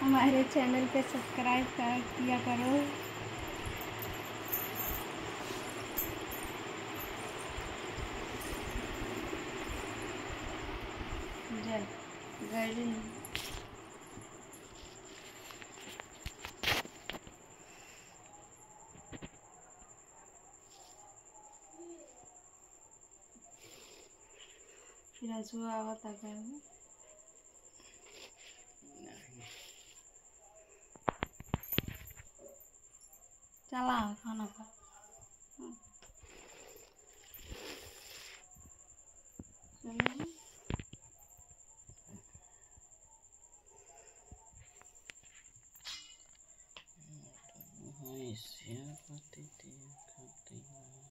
हमारे चैनल पे सब्सक्राइब कर किया करो। जल garden bilang su hava takalım. চালাও খানা খা Yeah.